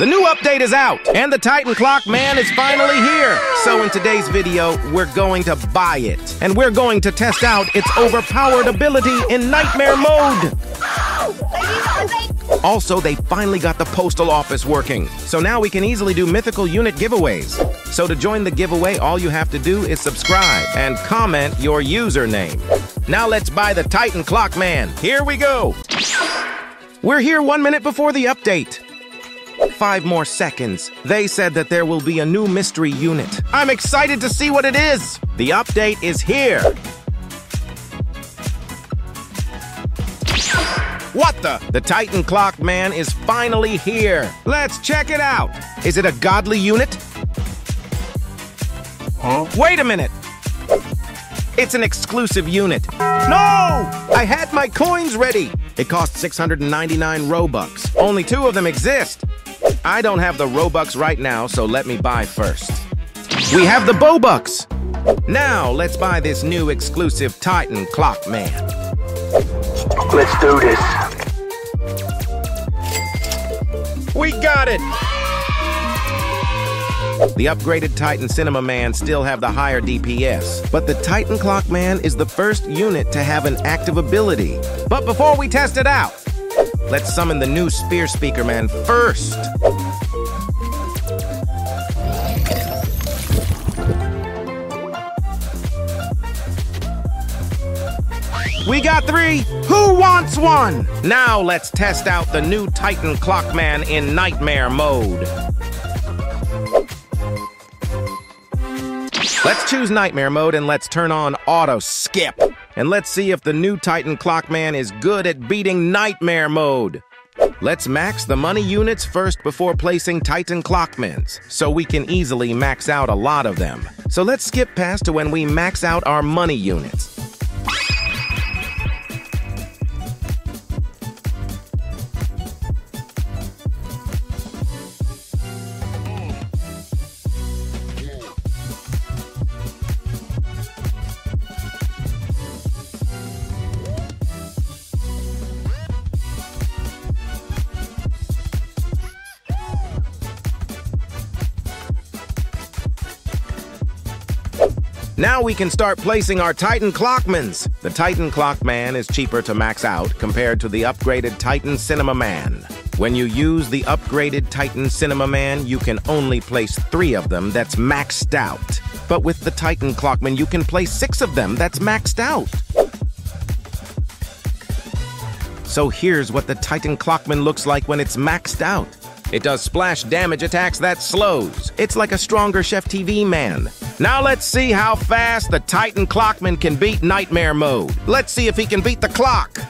The new update is out, and the Titan Clock Man is finally here. So in today's video, we're going to buy it, and we're going to test out its overpowered ability in Nightmare Mode. Also, they finally got the postal office working, so now we can easily do mythical unit giveaways. So to join the giveaway, all you have to do is subscribe and comment your username. Now let's buy the Titan Clock Man. Here we go. We're here one minute before the update. Five more seconds. They said that there will be a new mystery unit. I'm excited to see what it is. The update is here. What the? The Titan Clock Man is finally here. Let's check it out. Is it a godly unit? Huh? Wait a minute. It's an exclusive unit. No! I had my coins ready. It costs 699 Robux. Only two of them exist. I don't have the Robux right now, so let me buy first. We have the Bobucks. Now, let's buy this new exclusive Titan Clock Man. Let's do this. We got it! The upgraded Titan Cinema Man still have the higher DPS, but the Titan Clock Man is the first unit to have an active ability. But before we test it out, let's summon the new Spear Speaker Man first. We got three. Who wants one? Now let's test out the new Titan Clockman in Nightmare mode. Let's choose Nightmare mode and let's turn on Auto Skip. And let's see if the new Titan Clockman is good at beating Nightmare mode. Let's max the money units first before placing Titan Clockmans, so we can easily max out a lot of them. So let's skip past to when we max out our money units. Now we can start placing our Titan Clockmans. The Titan Clockman is cheaper to max out compared to the upgraded Titan Cinema Man. When you use the upgraded Titan Cinema Man, you can only place three of them that's maxed out. But with the Titan Clockman, you can place six of them that's maxed out. So here's what the Titan Clockman looks like when it's maxed out. It does splash damage attacks that slows. It's like a stronger Chef TV man. Now let's see how fast the Titan Clockman can beat Nightmare Mode. Let's see if he can beat the clock.